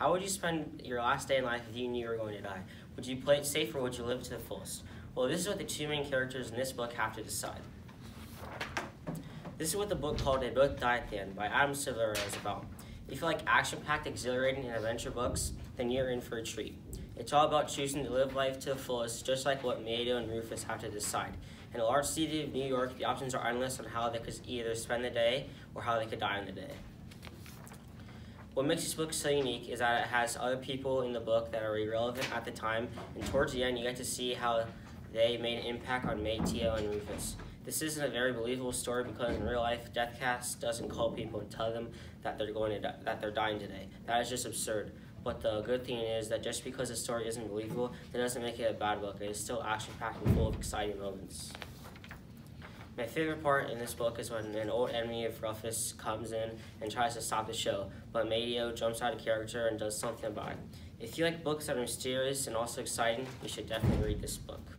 How would you spend your last day in life if you knew you were going to die? Would you play it safe or would you live to the fullest? Well, this is what the two main characters in this book have to decide. This is what the book called They Both Die at the End by Adam Silvera is about. If you like action-packed, exhilarating, and adventure books, then you're in for a treat. It's all about choosing to live life to the fullest, just like what Mateo and Rufus have to decide. In a large city of New York, the options are endless on how they could either spend the day or how they could die in the day. What makes this book so unique is that it has other people in the book that are irrelevant at the time, and towards the end, you get to see how they made an impact on Mateo, and Rufus. This isn't a very believable story because in real life, Deathcast doesn't call people and tell them that they're going to die, that they're dying today. That is just absurd. But the good thing is that just because the story isn't believable, that doesn't make it a bad book. It is still action-packed and full of exciting moments. My favorite part in this book is when an old enemy of Rufus comes in and tries to stop the show, but Mateo jumps out of character and does something about it. If you like books that are mysterious and also exciting, you should definitely read this book.